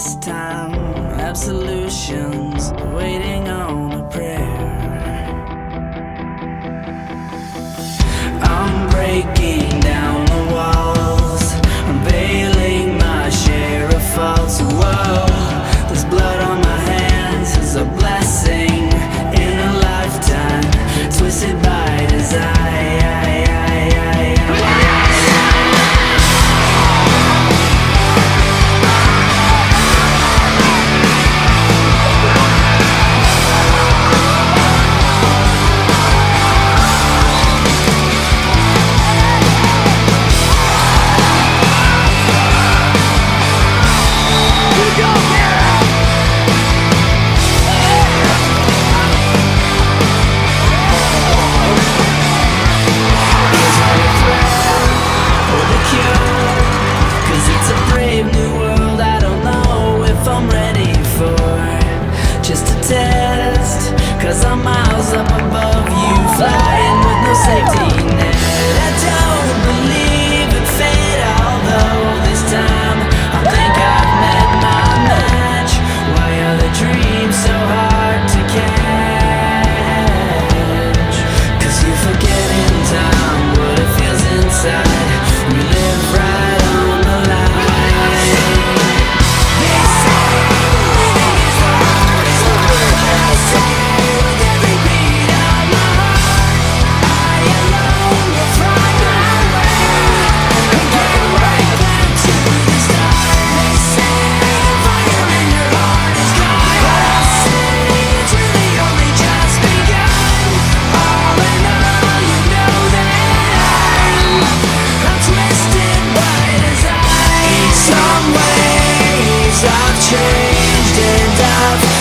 this time. Absolutions waiting on. changed and I've